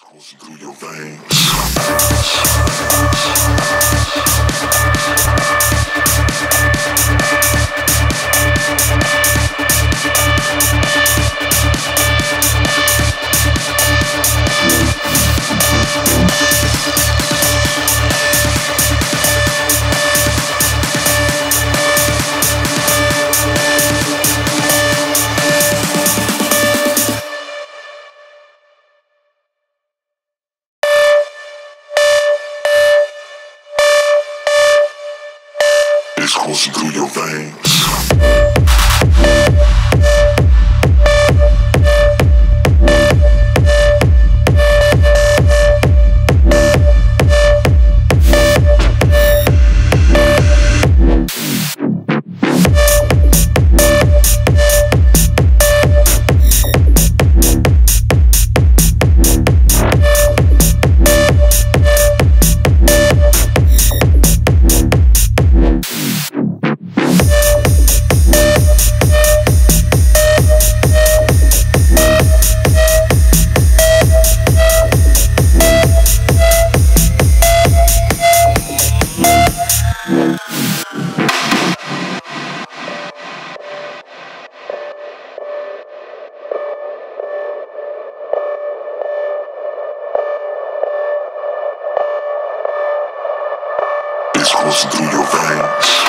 Coursing through your veins. It's coursing through your veins. Coursing through your veins.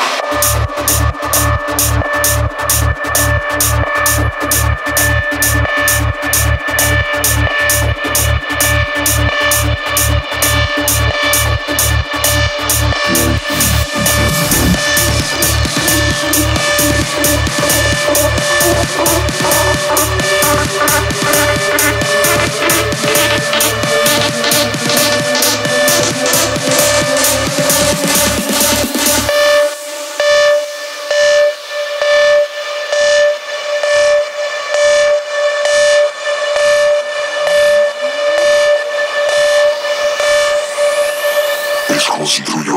Coursing through your